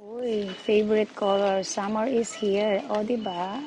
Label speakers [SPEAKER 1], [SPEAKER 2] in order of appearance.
[SPEAKER 1] Uy, favorite color. Summer is here. O, di ba?